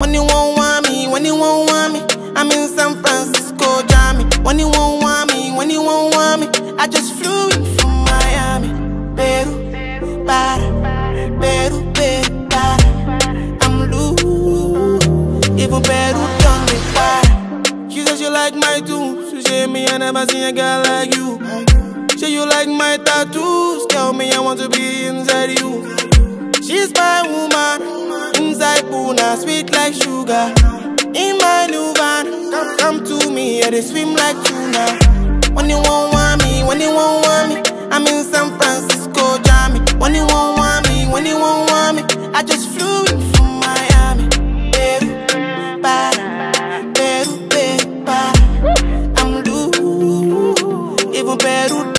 When you won't want me, when you won't want me, I'm in San Francisco, Jammy. When you won't want me, when you won't want me, I just flew in from Miami. Peru, para, Peru, Peru, para. I'm loose, even Peru done me para. She said she like my tunes, she said me I never seen a girl like you. Say you like my tattoos, tell me I want to be inside you. sweet like sugar. In my new van, come, come to me, yeah, they swim like tuna. When you won't want me, when you won't want me I'm in San Francisco, Jami When you won't want me, when you won't want me I just flew